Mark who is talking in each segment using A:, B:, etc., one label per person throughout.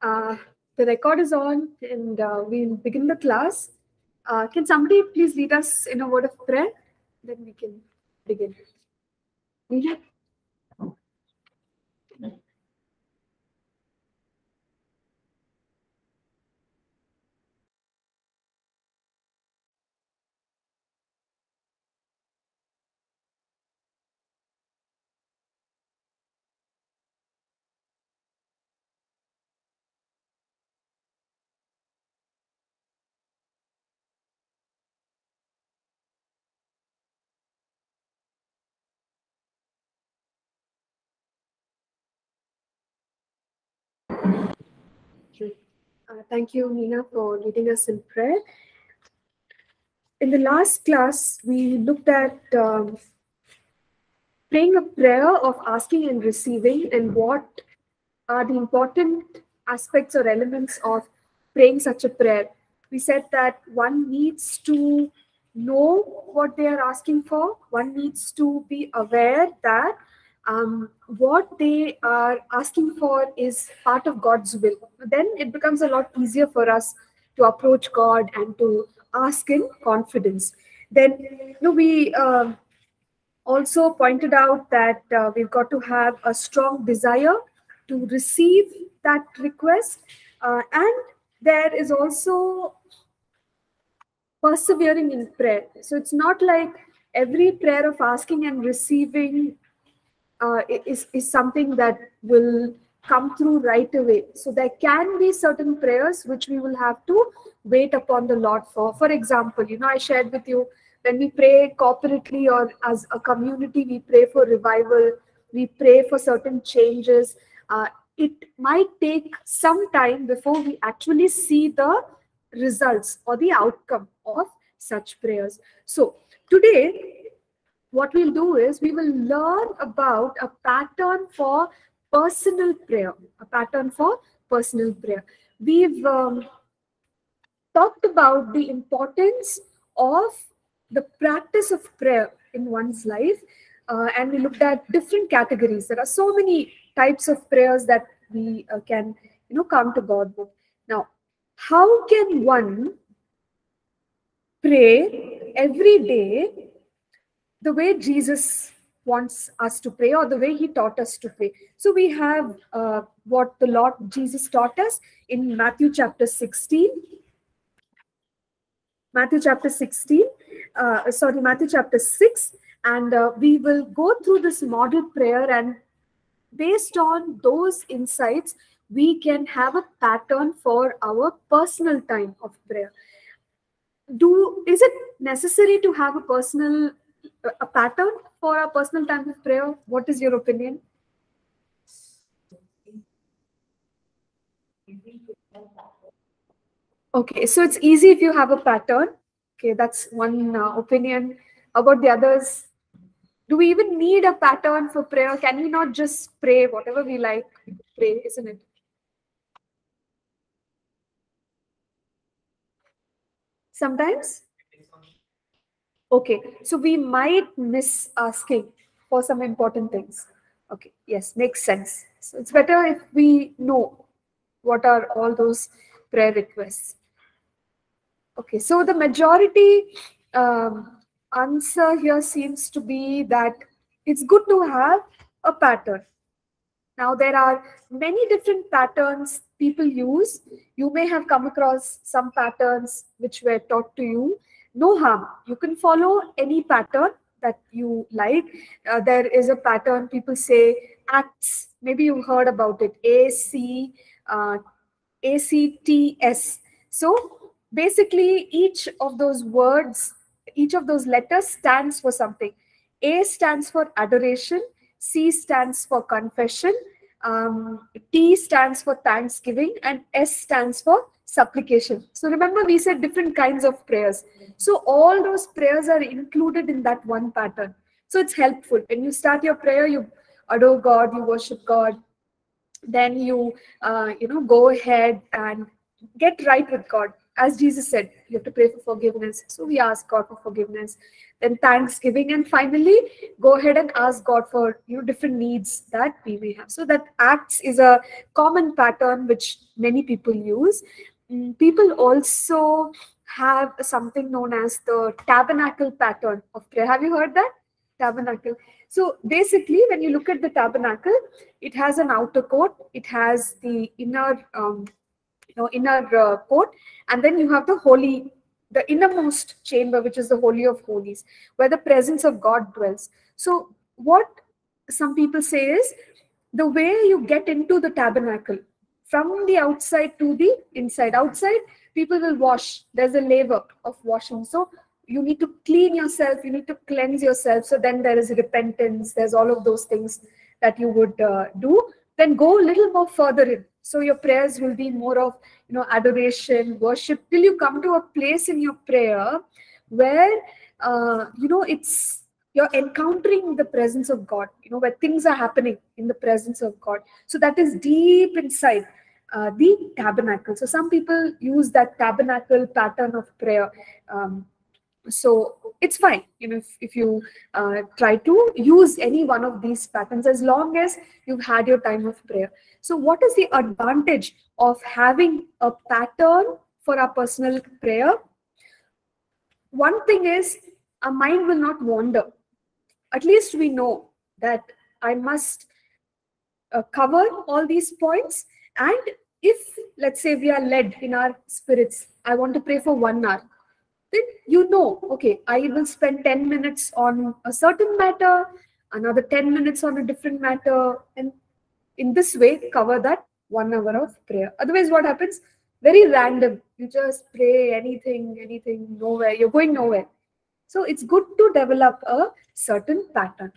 A: Uh, the record is on and uh, we'll begin the class. Uh, can somebody please lead us in a word of prayer? Then we can begin. Neha? Uh, thank you, Nina, for leading us in prayer. In the last class, we looked at um, praying a prayer of asking and receiving and what are the important aspects or elements of praying such a prayer. We said that one needs to know what they are asking for, one needs to be aware that um, what they are asking for is part of God's will. Then it becomes a lot easier for us to approach God and to ask in confidence. Then, you know, we uh, also pointed out that uh, we've got to have a strong desire to receive that request, uh, and there is also persevering in prayer. So it's not like every prayer of asking and receiving uh, is, is something that will come through right away. So there can be certain prayers which we will have to wait upon the Lord for. For example, you know, I shared with you when we pray corporately or as a community, we pray for revival, we pray for certain changes. Uh, it might take some time before we actually see the results or the outcome of such prayers. So today, what we'll do is we will learn about a pattern for personal prayer, a pattern for personal prayer. We've um, talked about the importance of the practice of prayer in one's life, uh, and we looked at different categories. There are so many types of prayers that we uh, can, you know, come to God with. Now, how can one pray every day the way Jesus wants us to pray or the way he taught us to pray. So we have uh, what the Lord Jesus taught us in Matthew chapter 16. Matthew chapter 16, uh, sorry, Matthew chapter 6. And uh, we will go through this model prayer and based on those insights, we can have a pattern for our personal time of prayer. Do is it necessary to have a personal a pattern for a personal time of prayer? What is your opinion? Okay, so it's easy if you have a pattern. Okay, that's one uh, opinion. About the others? Do we even need a pattern for prayer? Can we not just pray whatever we like? Pray, isn't it? Sometimes Okay, so we might miss asking for some important things. Okay, yes, makes sense. So it's better if we know what are all those prayer requests. Okay, so the majority um, answer here seems to be that it's good to have a pattern. Now, there are many different patterns people use. You may have come across some patterns which were taught to you no harm. You can follow any pattern that you like. Uh, there is a pattern, people say acts. Maybe you heard about it. A C uh, A C T S. So basically, each of those words, each of those letters stands for something. A stands for adoration. C stands for confession. Um, T stands for thanksgiving, and S stands for supplication. So remember, we said different kinds of prayers. So all those prayers are included in that one pattern. So it's helpful. When you start your prayer, you adore God, you worship God. Then you, uh, you know, go ahead and get right with God. As Jesus said, you have to pray for forgiveness. So we ask God for forgiveness, then thanksgiving, and finally go ahead and ask God for you know different needs that we may have. So that acts is a common pattern which many people use. Mm, people also have something known as the tabernacle pattern of prayer. Have you heard that? Tabernacle. So basically, when you look at the tabernacle, it has an outer court, it has the inner um, know, inner uh, court, and then you have the holy, the innermost chamber, which is the holy of holies, where the presence of God dwells. So what some people say is the way you get into the tabernacle from the outside to the inside. Outside, people will wash. There's a laver of washing. So you need to clean yourself. You need to cleanse yourself. So then there is repentance. There's all of those things that you would uh, do. Then go a little more further in. So your prayers will be more of you know adoration, worship, till you come to a place in your prayer where uh, you know it's you're encountering the presence of God, you know, where things are happening in the presence of God. So that is deep inside uh, the tabernacle. So some people use that tabernacle pattern of prayer. Um, so it's fine. You know if, if you uh, try to use any one of these patterns as long as you've had your time of prayer. So what is the advantage of having a pattern for our personal prayer? One thing is our mind will not wander. At least we know that i must uh, cover all these points. And if let's say we are led in our spirits i want to pray for one hour then you know, okay, I will spend 10 minutes on a certain matter, another 10 minutes on a different matter, and in this way, cover that one hour of prayer. Otherwise, what happens? Very random. You just pray anything, anything, nowhere. You're going nowhere. So it's good to develop a certain pattern.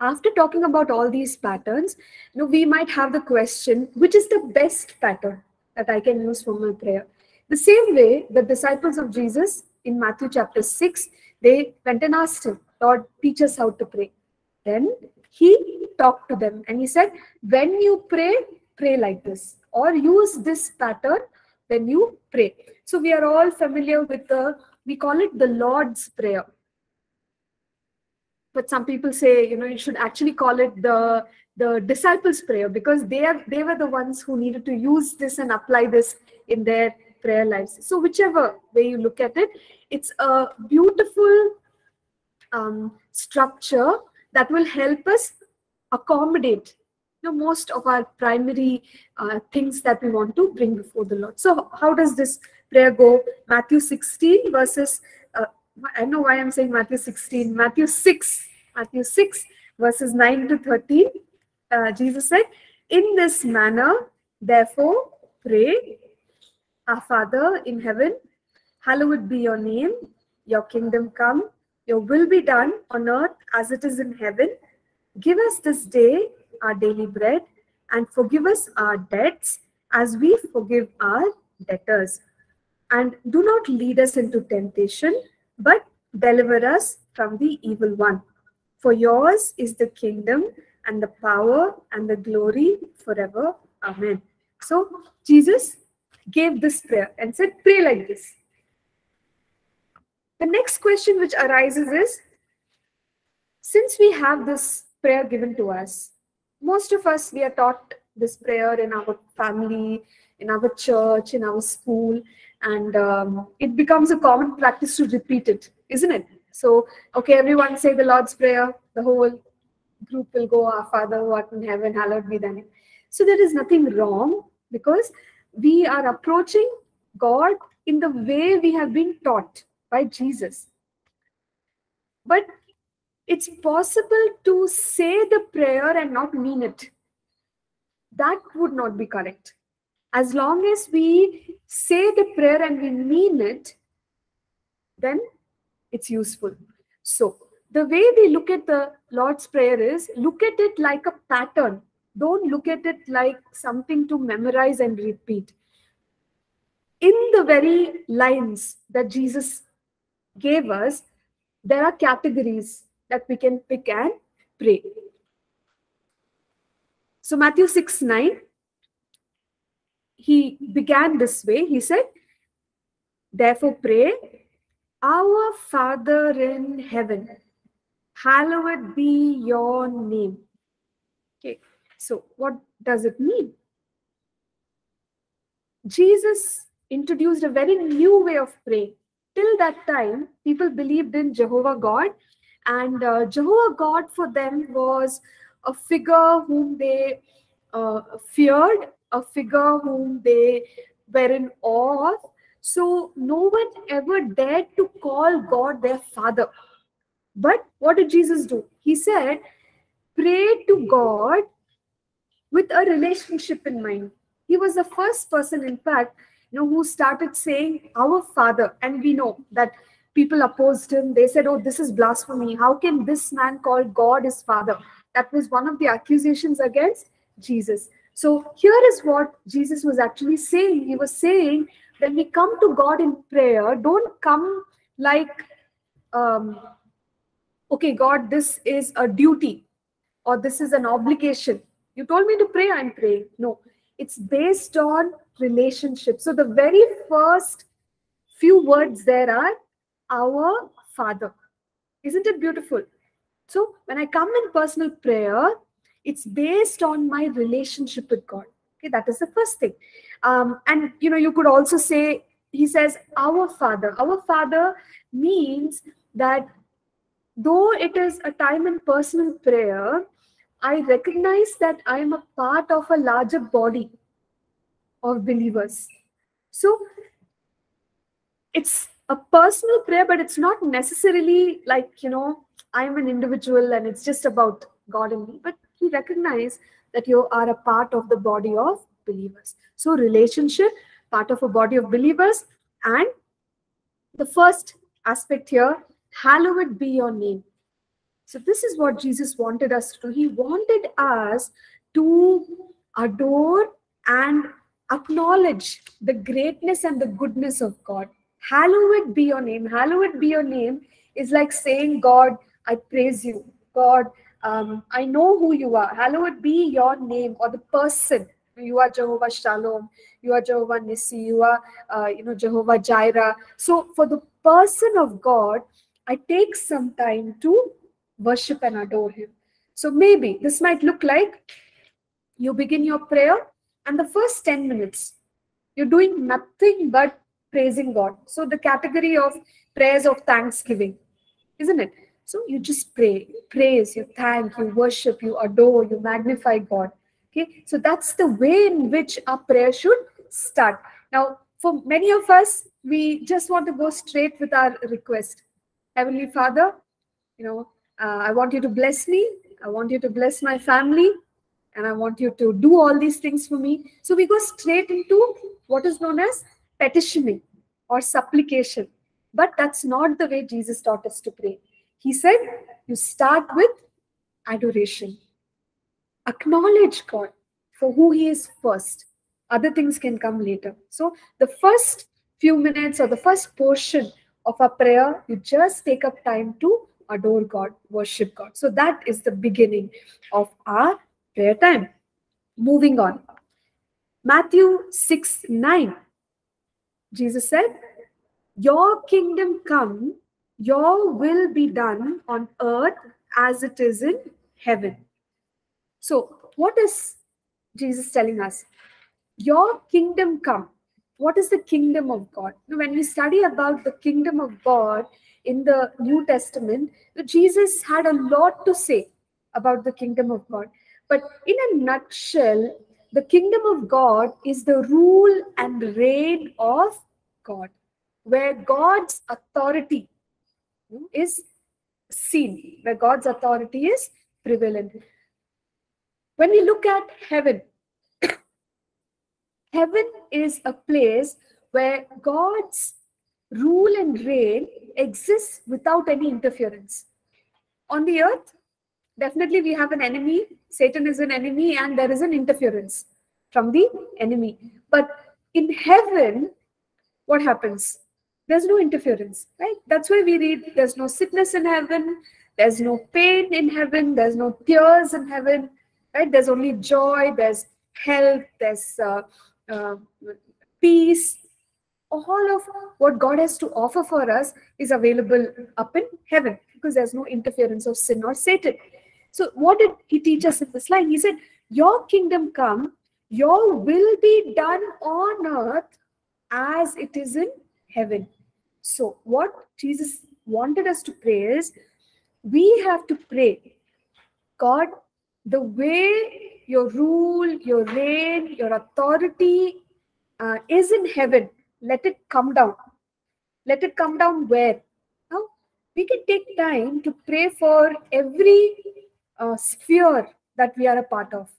A: After talking about all these patterns, you know, we might have the question, which is the best pattern that I can use for my prayer? The same way, the disciples of Jesus in Matthew chapter 6, they went and asked him, Lord, teach us how to pray. Then he talked to them and he said, When you pray, pray like this, or use this pattern when you pray. So we are all familiar with the, we call it the Lord's Prayer. But some people say, you know, you should actually call it the the disciples' prayer because they are they were the ones who needed to use this and apply this in their prayer lives. So whichever way you look at it, it's a beautiful um, structure that will help us accommodate you know, most of our primary uh, things that we want to bring before the Lord. So how does this prayer go? Matthew 16 verses, uh, I know why I'm saying Matthew 16, Matthew 6, Matthew 6 verses 9 to 13. Uh, Jesus said, in this manner, therefore, pray, our Father in heaven, hallowed be your name. Your kingdom come. Your will be done on earth as it is in heaven. Give us this day our daily bread and forgive us our debts as we forgive our debtors. And do not lead us into temptation, but deliver us from the evil one. For yours is the kingdom and the power and the glory forever. Amen. So, Jesus gave this prayer and said, Pray like this. The next question which arises is since we have this prayer given to us, most of us we are taught this prayer in our family, in our church, in our school, and um, it becomes a common practice to repeat it, isn't it? So, okay, everyone say the Lord's Prayer, the whole group will go, Our Father who art in heaven, hallowed be thy name. So, there is nothing wrong because we are approaching God in the way we have been taught by Jesus. But it's possible to say the prayer and not mean it. That would not be correct. As long as we say the prayer and we mean it, then it's useful. So, the way we look at the Lord's Prayer is look at it like a pattern don't look at it like something to memorize and repeat. In the very lines that Jesus gave us, there are categories that we can pick and pray. So, Matthew 6 9, he began this way. He said, Therefore, pray, Our Father in heaven, hallowed be your name. Okay, so what does it mean? Jesus introduced a very new way of praying. Till that time, people believed in Jehovah God, and uh, Jehovah God for them was a figure whom they uh, feared, a figure whom they were in awe of. So no one ever dared to call God their father. But what did Jesus do? He said, pray to God with a relationship in mind. He was the first person, in fact, you know, who started saying, Our Father. And we know that people opposed him. They said, Oh, this is blasphemy. How can this man call God his father? That was one of the accusations against Jesus. So here is what Jesus was actually saying. He was saying, when we come to God in prayer, don't come like, um, okay, God, this is a duty or this is an obligation. You told me to pray, I'm praying. No, it's based on relationship. So the very first few words there are our Father. Isn't it beautiful? So when I come in personal prayer, it's based on my relationship with God. Okay, that is the first thing. Um, and you know, you could also say, he says, our Father. Our Father means that though it is a time in personal prayer, I recognize that I am a part of a larger body of believers. So it's a personal prayer, but it's not necessarily like, you know, I'm an individual and it's just about God and me, but you recognize that you are a part of the body of believers. So, relationship, part of a body of believers, and the first aspect here, hallowed be your name. So, this is what Jesus wanted us to do. He wanted us to adore and acknowledge the greatness and the goodness of God. Hallowed be your name. Hallowed be your name is like saying, God, I praise you. God, um, I know who you are. Hallowed be your name or the person. You are Jehovah Shalom. You are Jehovah Nissi. You are, uh, you know, Jehovah Jireh. So for the person of God, I take some time to worship and adore Him. So maybe this might look like you begin your prayer and the first 10 minutes, you're doing nothing but praising God. So the category of prayers of thanksgiving, isn't it? So you just pray, praise, you thank, you worship, you adore, you magnify God. Okay, so that's the way in which our prayer should start. Now, for many of us, we just want to go straight with our request. Heavenly Father, you know, uh, I want you to bless me. I want you to bless my family. And I want you to do all these things for me. So we go straight into what is known as petitioning or supplication. But that's not the way Jesus taught us to pray. He said, you start with adoration. Acknowledge God for who He is first. Other things can come later. So, the first few minutes or the first portion of our prayer, you just take up time to adore God, worship God. So, that is the beginning of our prayer time. Moving on. Matthew 6 9. Jesus said, Your kingdom come your will be done on earth as it is in heaven. So, what is Jesus telling us? Your kingdom come. What is the kingdom of God? When we study about the kingdom of God in the New Testament, Jesus had a lot to say about the kingdom of God. But in a nutshell, the kingdom of God is the rule and reign of God, where God's authority is seen, where God's authority is prevalent. When we look at heaven, heaven is a place where God's rule and reign exists without any interference. On the earth, definitely we have an enemy. Satan is an enemy, and there is an interference from the enemy. But in heaven, what happens? there's no interference, right? That's why we read there's no sickness in heaven, there's no pain in heaven, there's no tears in heaven, right? There's only joy, there's health, there's uh, uh, peace. All of what God has to offer for us is available up in heaven because there's no interference of sin or Satan. So, what did he teach us in this line? He said, Your kingdom come, your will be done on earth as it is in heaven. So, what Jesus wanted us to pray is we have to pray, God, the way your rule, your reign, your authority uh, is in heaven, let it come down. Let it come down where? Now, we can take time to pray for every uh, sphere that we are a part of.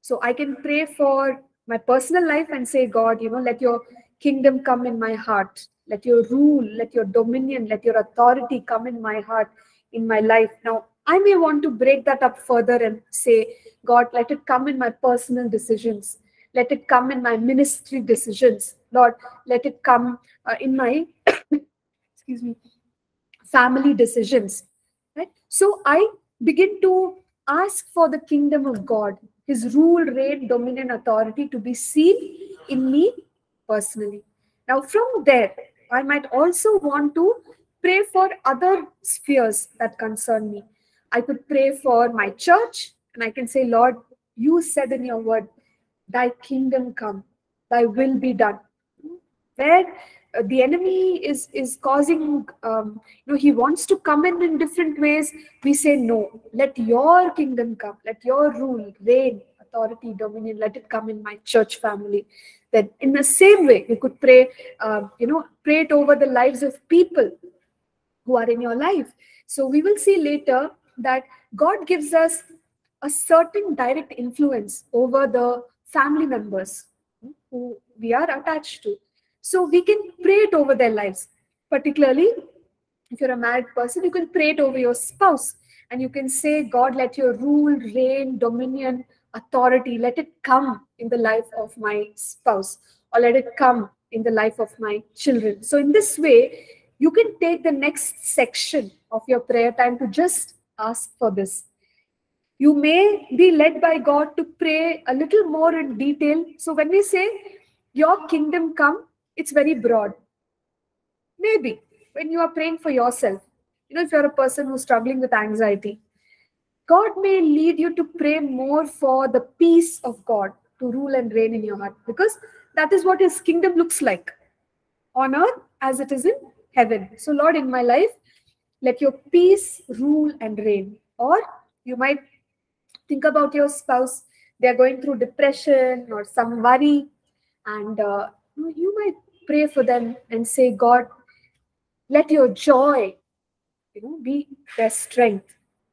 A: So I can pray for my personal life and say, God, you know, let your kingdom come in my heart. Let your rule, let your dominion, let your authority come in my heart, in my life. Now, I may want to break that up further and say, God, let it come in my personal decisions. Let it come in my ministry decisions. Lord, let it come uh, in my, excuse me, family decisions. Right? So I begin to ask for the kingdom of God, his rule, reign, dominion, authority to be seen in me personally. Now, from there, I might also want to pray for other spheres that concern me. I could pray for my church, and I can say, Lord, you said in your word, Thy kingdom come, Thy will be done. Where uh, the enemy is is causing um, you know he wants to come in in different ways. We say no. Let your kingdom come. Let your rule reign authority dominion let it come in my church family. Then in the same way you could pray uh, you know pray it over the lives of people who are in your life. So we will see later that god gives us a certain direct influence over the family members who we are attached to so we can pray it over their lives. Particularly, if you're a married person, you can pray it over your spouse. And you can say, God, let your rule, reign, dominion, authority, let it come in the life of my spouse, or let it come in the life of my children. So, in this way, you can take the next section of your prayer time to just ask for this. You may be led by God to pray a little more in detail. So, when we say, Your kingdom come, it's very broad. Maybe when you are praying for yourself, you know, if you're a person who's struggling with anxiety, God may lead you to pray more for the peace of God to rule and reign in your heart because that is what His kingdom looks like on earth as it is in heaven. So, Lord, in my life, let your peace rule and reign. Or you might think about your spouse, they're going through depression or some worry, and uh, you might pray for them and say, God, let your joy, you know, be their strength.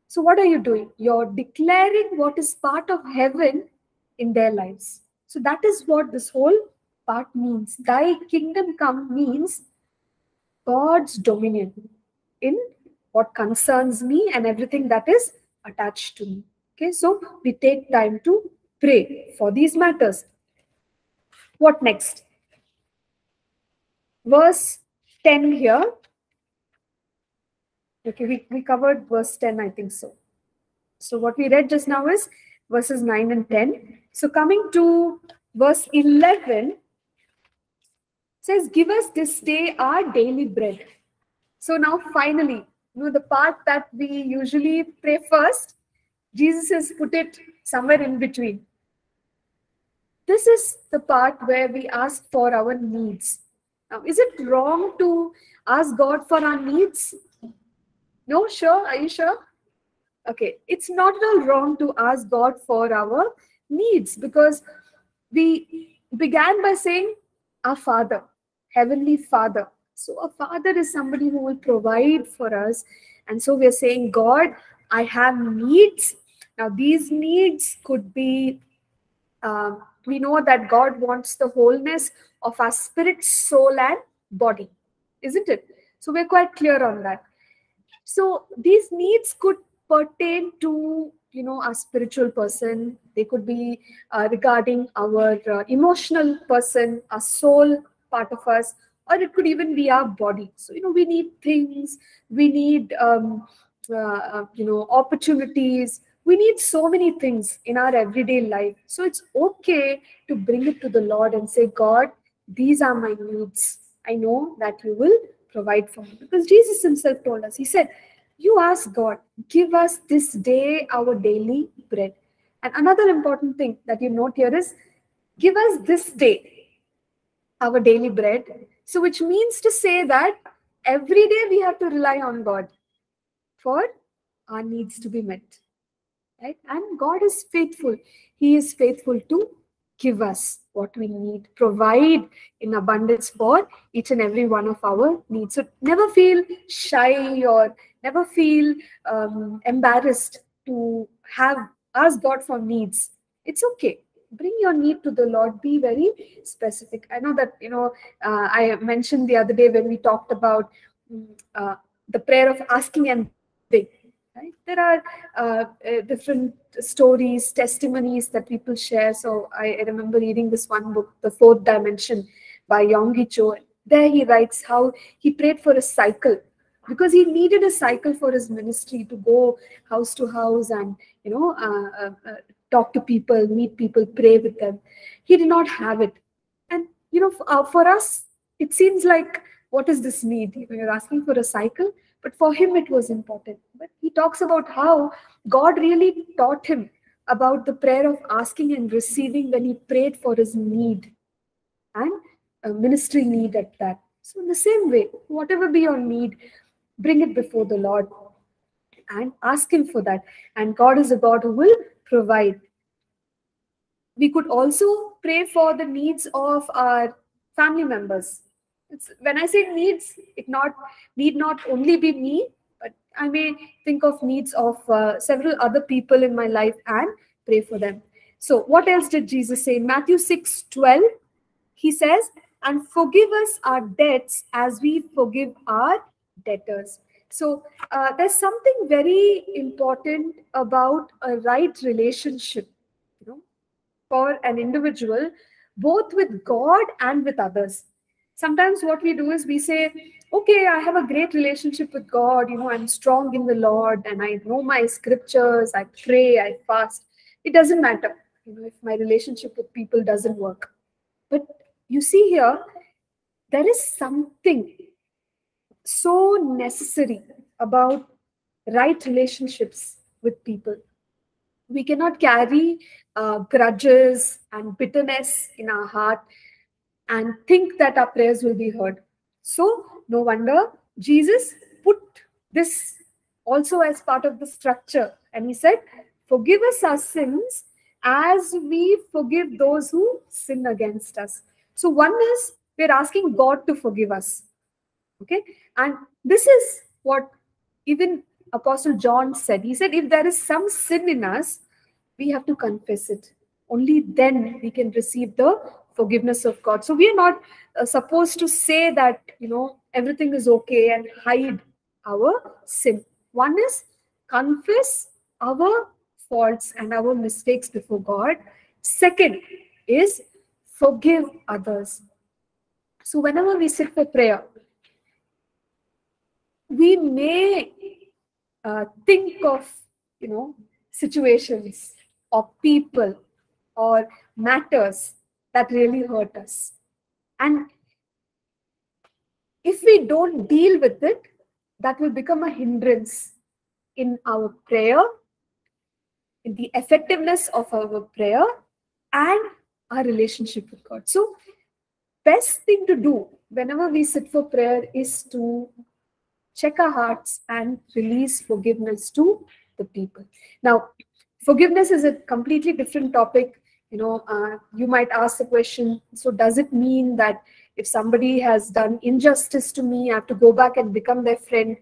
A: So what are you doing? You're declaring what is part of heaven in their lives. So that is what this whole part means. Thy kingdom come means God's dominion in what concerns me and everything that is attached to me. Okay, so we take time to pray for these matters. What next? Verse 10 here. Okay, we, we covered verse 10, I think so. So what we read just now is verses 9 and 10. So coming to verse 11, says, Give us this day our daily bread. So now finally, you know, the part that we usually pray first, Jesus has put it somewhere in between. This is the part where we ask for our needs. Now, is it wrong to ask God for our needs? No, sure. Are you sure? Okay, it's not at all wrong to ask God for our needs because we began by saying, Our Father, Heavenly Father. So, a father is somebody who will provide for us. And so, we're saying, God, I have needs. Now, these needs could be, uh, we know that God wants the wholeness of our spirit, soul, and body, isn't it? So we're quite clear on that. So these needs could pertain to you know our spiritual person. They could be uh, regarding our uh, emotional person our soul part of us or it could even be our body. So you know we need things. We need um, uh, uh you know opportunities. We need so many things in our everyday life. So it's okay to bring it to the lord and say god these are my needs I know that you will provide for me. Because Jesus himself told us, he said, you ask God, give us this day our daily bread. And another important thing that you note here is, give us this day our daily bread. So, which means to say that every day we have to rely on God for our needs to be met. Right? And God is faithful. He is faithful to give us what we need, provide in abundance for each and every one of our needs. So never feel shy or never feel um, embarrassed to have ask God for needs. It's okay. Bring your need to the Lord. Be very specific. I know that you know. Uh, I mentioned the other day when we talked about mm, uh, the prayer of asking and big. Right? There are uh, uh, different stories, testimonies that people share. So I, I, remember reading this one book, The Fourth Dimension, by Yonggi Cho. There he writes how he prayed for a cycle because he needed a cycle for his ministry to go house to house and you know uh, uh, uh, talk to people, meet people, pray with them. He did not have it, and you know uh, for us it seems like what is this need? You're asking for a cycle but for him, it was important. But he talks about how God really taught him about the prayer of asking and receiving when he prayed for his need and a ministry need at that. So, in the same way, whatever be your need, bring it before the Lord and ask Him for that. And God is a God who will provide. We could also pray for the needs of our family members it's, when I say needs, it not need not only be me, but I may think of needs of uh, several other people in my life and pray for them. So, what else did Jesus say? Matthew 6 12, he says, And forgive us our debts as we forgive our debtors. So, uh, there's something very important about a right relationship, you know, for an individual, both with God and with others sometimes what we do is we say okay i have a great relationship with god you know i'm strong in the lord and i know my scriptures i pray i fast. It doesn't matter you know if my relationship with people doesn't work. But you see here there is something so necessary about right relationships with people. We cannot carry uh, grudges and bitterness in our heart and think that our prayers will be heard. So, no wonder Jesus put this also as part of the structure. And he said, Forgive us our sins as we forgive those who sin against us. So, one is we're asking God to forgive us. Okay. And this is what even Apostle John said. He said, If there is some sin in us, we have to confess it. Only then we can receive the forgiveness of God. So we are not uh, supposed to say that, you know, everything is okay and hide our sin. One is confess our faults and our mistakes before God. Second is forgive others. So whenever we sit for prayer, we may uh, think of, you know, situations or people or matters that really hurt us. And if we don't deal with it, that will become a hindrance in our prayer, in the effectiveness of our prayer, and our relationship with God. So, best thing to do whenever we sit for prayer is to check our hearts and release forgiveness to the people. Now, forgiveness is a completely different topic you know uh, you might ask the question so does it mean that if somebody has done injustice to me i have to go back and become their friend?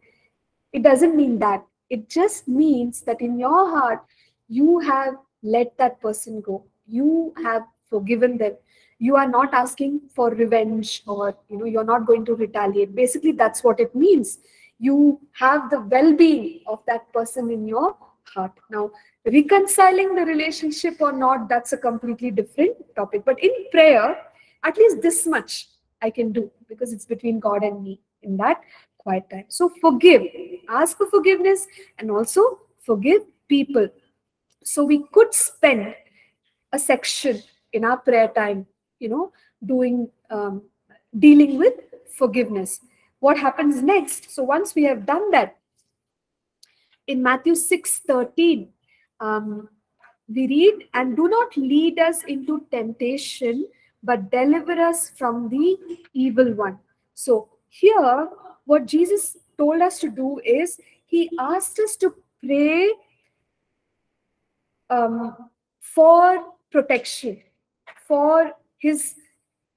A: It doesn't mean that. It just means that in your heart you have let that person go. You have forgiven them. You are not asking for revenge or you know you're not going to retaliate. Basically that's what it means. You have the well-being of that person in your heart. Now reconciling the relationship or not that's a completely different topic but in prayer at least this much i can do because it's between god and me in that quiet time so forgive ask for forgiveness and also forgive people so we could spend a section in our prayer time you know doing um, dealing with forgiveness. What happens next? So once we have done that, in Matthew 6 13, um, we read, And do not lead us into temptation, but deliver us from the evil one. So here, what Jesus told us to do is he asked us to pray um, for protection, for his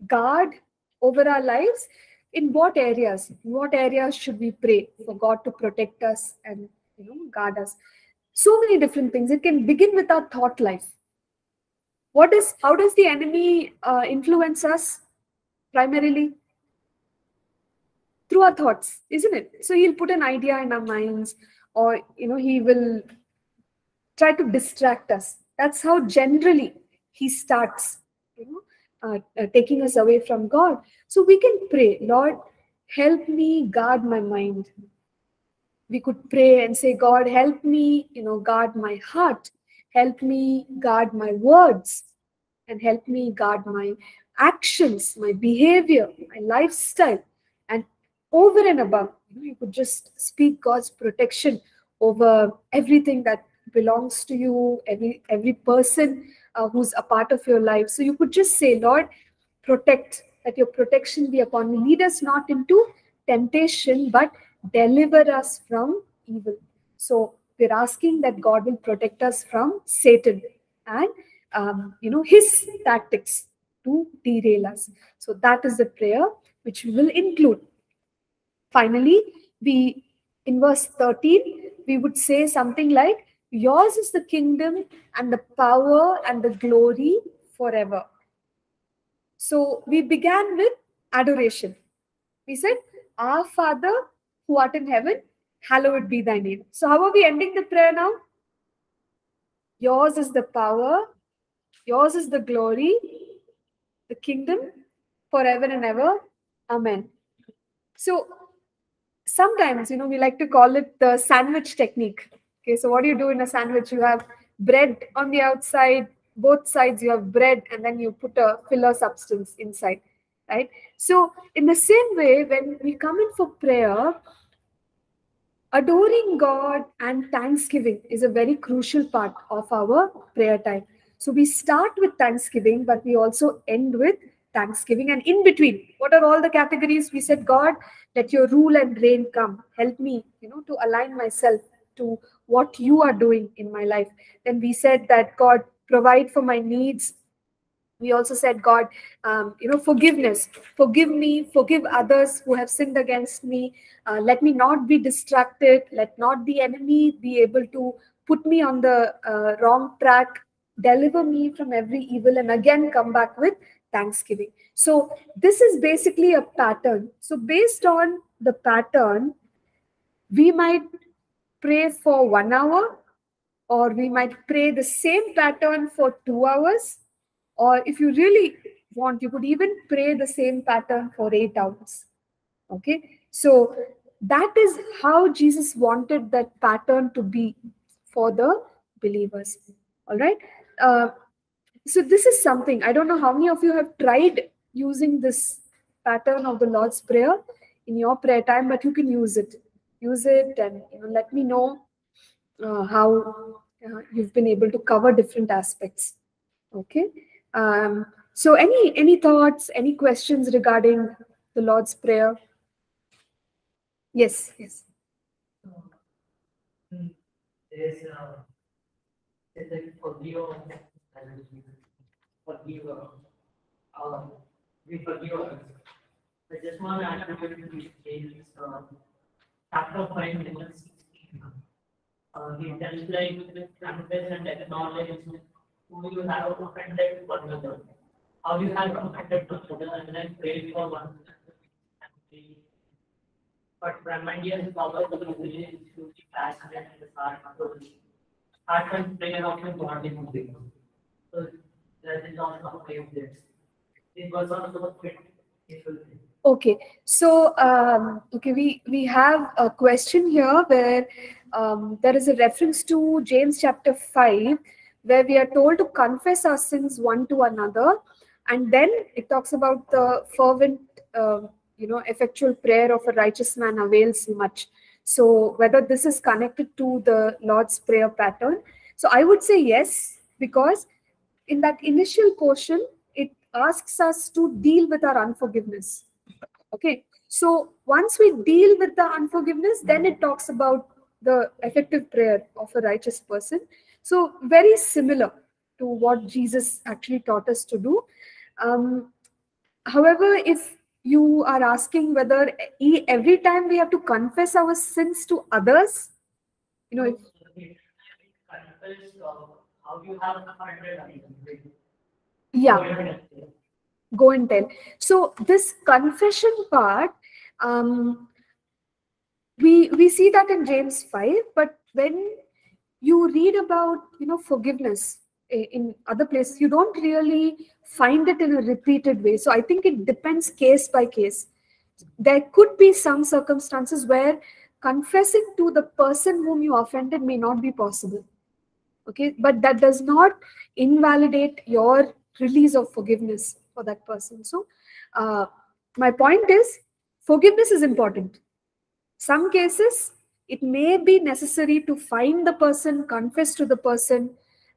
A: guard over our lives. In what areas? In what areas should we pray for God to protect us and you know guard us? So many different things. It can begin with our thought life. What is how does the enemy uh, influence us primarily? Through our thoughts, isn't it? So he'll put an idea in our minds, or you know, he will try to distract us. That's how generally he starts, you know, uh, uh, taking us away from God. So we can pray, Lord, help me guard my mind. We could pray and say, God, help me, you know, guard my heart. Help me guard my words and help me guard my actions, my behavior, my lifestyle. And over and above, you, know, you could just speak God's protection over everything that belongs to you, every every person uh, who's a part of your life. So you could just say, Lord, protect, that your protection be upon me. Lead us not into temptation, but deliver us from evil. So we're asking that God will protect us from Satan and um, you know his tactics to derail us. So that is the prayer which we will include. Finally, we in verse 13 we would say something like Yours is the kingdom and the power and the glory forever. So we began with adoration. We said, Our Father who art in heaven, hallowed be thy name. So, how are we ending the prayer now? Yours is the power, yours is the glory, the kingdom forever and ever. Amen. So, sometimes, you know, we like to call it the sandwich technique Okay, so what do you do in a sandwich? You have bread on the outside, both sides you have bread, and then you put a filler substance inside, right? So, in the same way, when we come in for prayer, adoring God and thanksgiving is a very crucial part of our prayer time. So, we start with thanksgiving, but we also end with thanksgiving and in between what are all the categories we said god let your rule and reign come help me you know to align myself to what you are doing in my life. Then we said that God provide for my needs. We also said, God, um, you know, forgiveness. Forgive me, forgive others who have sinned against me. Uh, let me not be distracted. Let not the enemy be able to put me on the uh, wrong track. Deliver me from every evil and again come back with thanksgiving. So, this is basically a pattern. So, based on the pattern, we might pray for one hour, or we might pray the same pattern for two hours, or if you really want, you could even pray the same pattern for eight hours. Okay, so that is how Jesus wanted that pattern to be for the believers. All right. Uh, so this is something I don't know how many of you have tried using this pattern of the Lord's Prayer in your prayer time, but you can use it use it and you know, let me know uh, how uh, you've been able to cover different aspects okay um, so any any thoughts any questions regarding the lord's prayer? Yes. Yes.
B: There's uh, there's like forgive forgive uh, we forgive. I just want to these uh, chapter 5, level 16. Uh, he tells like confess and acknowledge who you have offended one another. How you have offended one another and then pray for one another. But Brahmandian power the religion is passionate and. So that is also a way of this. This was fit.
A: Okay, so um, okay, we we have a question here where um, there is a reference to James chapter five, where we are told to confess our sins one to another, and then it talks about the fervent uh, you know, effectual prayer of a righteous man avails much. So whether this is connected to the Lord's prayer pattern. So I would say yes, because in that initial portion, it asks us to deal with our unforgiveness. Okay. So once we deal with the unforgiveness, then it talks about the effective prayer of a righteous person. So very similar to what Jesus actually taught us to do. Um, however, if you are asking whether every time we have to confess our sins to others, you know, if, yeah, go and tell. So this confession part, um, we we see that in James five, but when you read about you know forgiveness in other places, you don't really find it in a repeated way. So I think it depends case by case. There could be some circumstances where confessing to the person whom you offended may not be possible. Okay, but that does not invalidate your release of forgiveness for that person. So, uh, my point is forgiveness is important. Some cases, it may be necessary to find the person, confess to the person,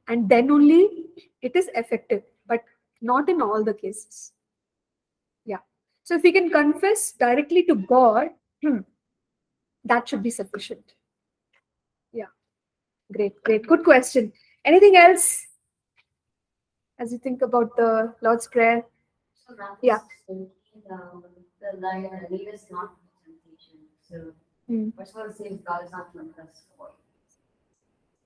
A: and then only it is effective, but not in all the cases. Yeah. So, if we can confess directly to God, hmm, that should be sufficient. Yeah. Great, great. Good question. Anything else as you think about the Lord's Prayer?
C: So
A: Yeah.
C: is The, the us not temptation. So,
A: Hmm.
C: first of all, it says God is not with us for.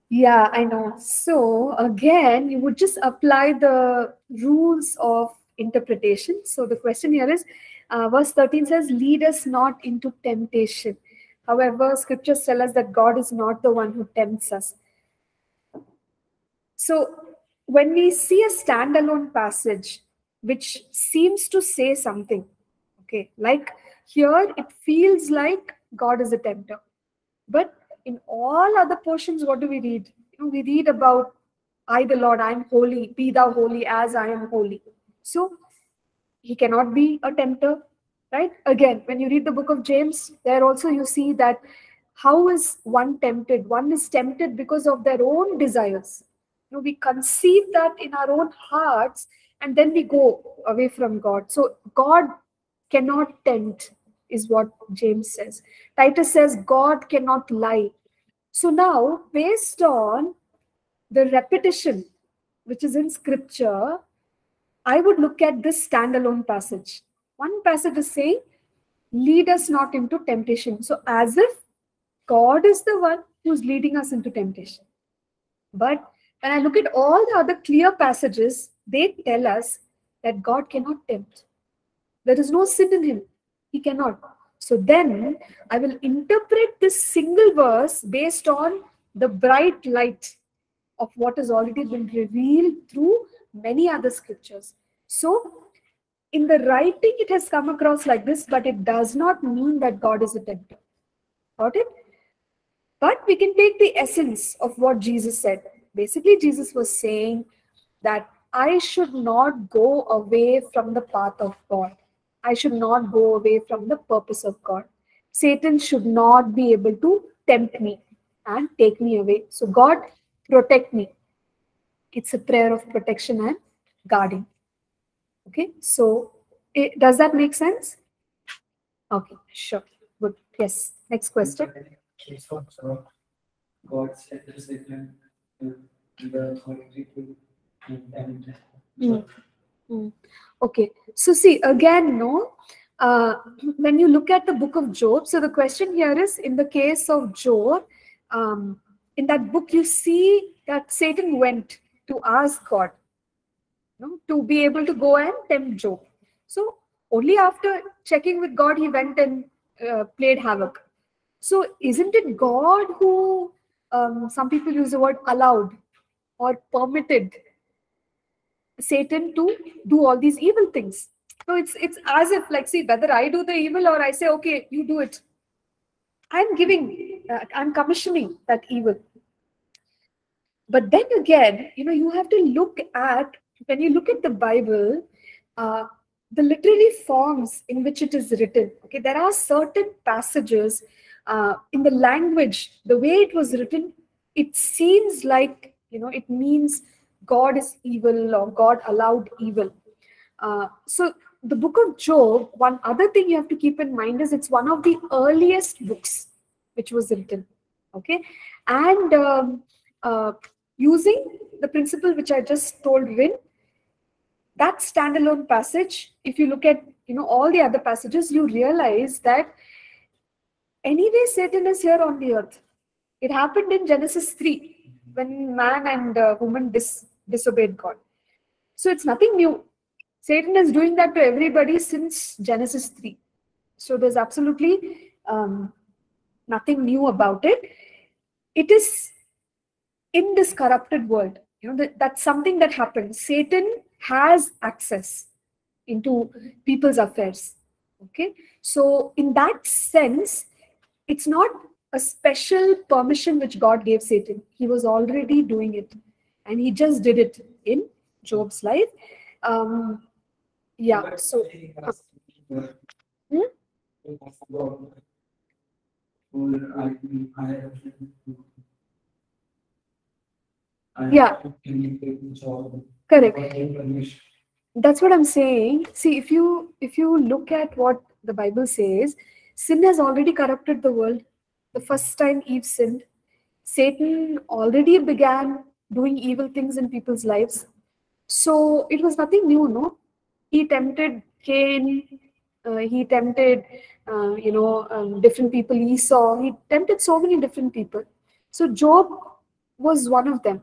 A: Yeah, I know. So again, you would just apply the rules of interpretation. So the question here is, uh, verse 13 says, lead us not into temptation. However, scriptures tell us that God is not the one who tempts us. So when we see a standalone passage which seems to say something, okay, like here it feels like God is a tempter. But in all other portions, what do we read? You know, we read about I, the Lord, I am holy, be thou holy as I am holy. So he cannot be a tempter, right? Again, when you read the book of James, there also you see that how is one tempted? One is tempted because of their own desires. You know, we conceive that in our own hearts and then we go away from God. So God cannot tempt, is what James says. Titus says God cannot lie. So now, based on the repetition which is in scripture, I would look at this standalone passage. One passage is saying, lead us not into temptation. So, as if God is the one who's leading us into temptation. But when I look at all the other clear passages, they tell us that God cannot tempt. There is no sin in him. He cannot. So then I will interpret this single verse based on the bright light of what has already been revealed through many other scriptures. So in the writing, it has come across like this, but it does not mean that God is a tempter. Got it? But we can take the essence of what Jesus said. Basically, Jesus was saying that I should not go away from the path of God. I should not go away from the purpose of God. Satan should not be able to tempt me and take me away. So, God, protect me. It's a prayer of protection and guarding. Okay, so it, does that make sense? Okay, sure. Good. Yes. Next question.
D: God
A: Mm. Okay, so see again, no. Uh, when you look at the book of Job, so the question here is in the case of Job, um, in that book, you see that Satan went to ask God no, to be able to go and tempt Job. So only after checking with God, he went and uh, played havoc. So isn't it God who, um, some people use the word allowed or permitted Satan to do all these evil things. So it's it's as if like see whether I do the evil or I say okay you do it. I'm giving, uh, I'm commissioning that evil. But then again, you know, you have to look at when you look at the Bible, uh, the literary forms in which it is written. Okay, there are certain passages uh, in the language, the way it was written, it seems like you know it means God is evil or God allowed evil. Uh, so the book of Job, one other thing you have to keep in mind is it's one of the earliest books which was written. Okay, and um, uh, using the principle which I just told Rin, that standalone passage, if you look at you know all the other passages, you realize that anyway Satan is here on the earth. It happened in Genesis 3 when man and uh, woman dis- disobeyed God. So it's nothing new. Satan is doing that to everybody since Genesis 3. So there's absolutely um, nothing new about it. It is in this corrupted world. You know, that, that's something that happens. Satan has access into people's affairs. Okay. So, in that sense, it's not a special permission which God gave Satan. He was already doing it. And he just did it in Job's life. Um, yeah. So, Hmm? Yeah. correct. that's what i'm saying see if you if you look at what the bible says sin has already corrupted the world the first time eve sinned satan already began doing evil things in people's lives so it was nothing new no he tempted cain uh, he tempted uh, you know um, different people esau he tempted so many different people so job was one of them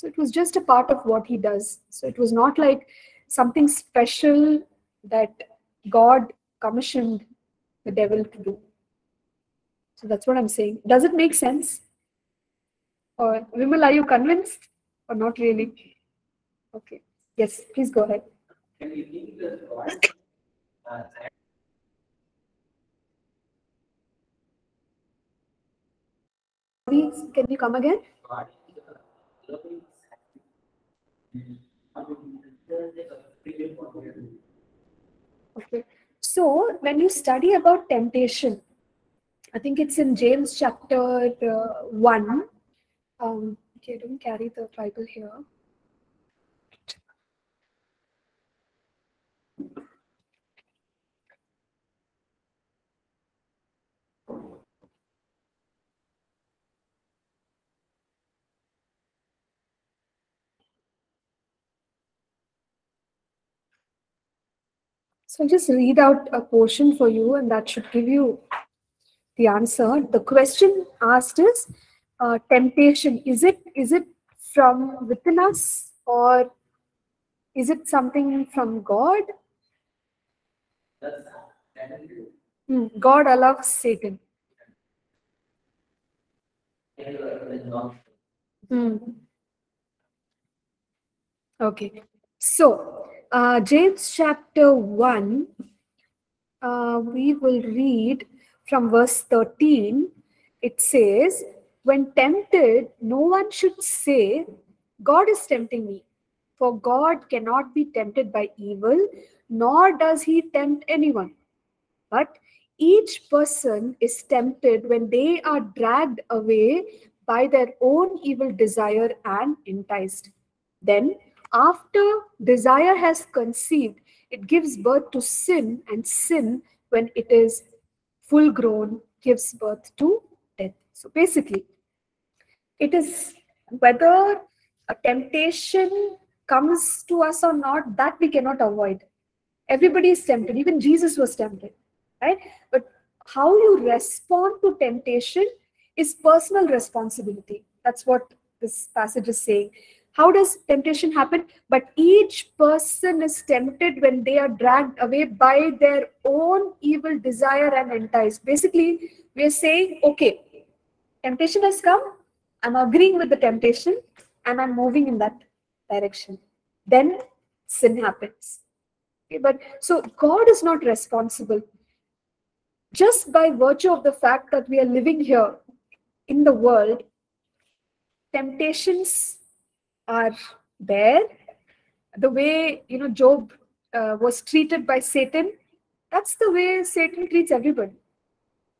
A: so it was just a part of what he does. So it was not like something special that God commissioned the devil to do. So that's what I'm saying. Does it make sense? Or Vimal, are you convinced or not really? Okay. Yes, please go ahead.
D: Can you give the uh,
A: Please, can you come again? Okay. So when you study about temptation, I think it's in James chapter uh, 1. Um, okay, don't carry the Bible here. So I'll just read out a portion for you, and that should give you the answer. The question asked is uh, temptation. Is it is it from within us, or is it something from God? Hmm, God allows Satan. Hmm. Okay. So, uh, James chapter 1, uh, we will read from verse 13. It says, When tempted, no one should say, God is tempting me. For God cannot be tempted by evil, nor does he tempt anyone. But each person is tempted when they are dragged away by their own evil desire and enticed. Then, after desire has conceived, it gives birth to sin, and sin, when it is full grown, gives birth to. So basically, it is whether a temptation comes to us or not, that we cannot avoid. Everybody is tempted, even Jesus was tempted, right? But how you respond to temptation is personal responsibility. That's what this passage is saying. How does temptation happen? But each person is tempted when they are dragged away by their own evil desire and enticed. Basically, we are saying, okay, temptation has come, I'm agreeing with the temptation, and I'm moving in that direction. Then sin happens. Okay, but so God is not responsible. Just by virtue of the fact that we are living here in the world, temptations are there. The way, you know, Job uh, was treated by Satan, that's the way Satan treats everybody.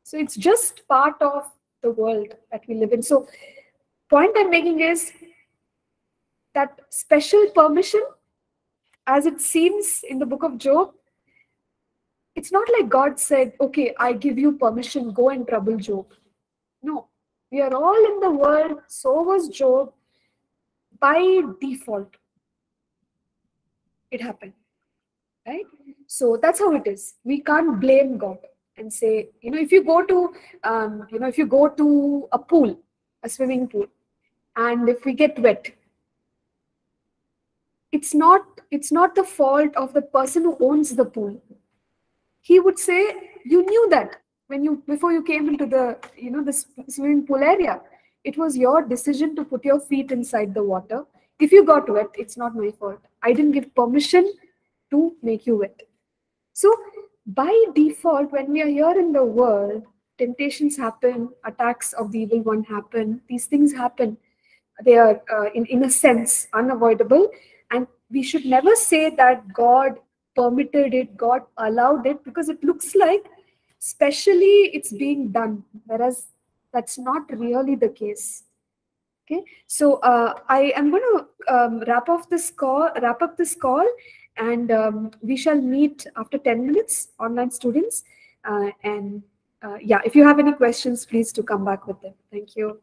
A: So it's just part of the world that we live in. So, point I'm making is that special permission, as it seems in the book of Job, it's not like God said, okay, I give you permission, go and trouble Job. No, we are all in the world, so was Job. By default, it happened. Right? So that's how it is. We can't blame God and say, you know, if you go to, um, you know, if you go to a pool, a swimming pool, and if we get wet, it's not it's not the fault of the person who owns the pool. He would say, you knew that when you before you came into the you know the swimming pool area. It was your decision to put your feet inside the water. If you got wet, it's not my fault. I didn't give permission to make you wet. So by default, when we are here in the world, temptations happen, attacks of the evil one happen, these things happen. They are, uh, in, in a sense, unavoidable. And we should never say that God permitted it, God allowed it, because it looks like, specially, it's being done, whereas that's not really the case. Okay, so uh, I am going to um, wrap off this call, wrap up this call, and um, we shall meet after 10 minutes, online students. Uh, and uh, yeah, if you have any questions, please to come back with them. Thank you.